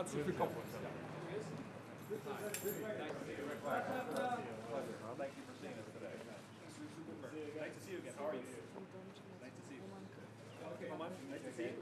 Herzlich willkommen. Nice to see you again. How are you? Nice to see you. Okay, nice to see you.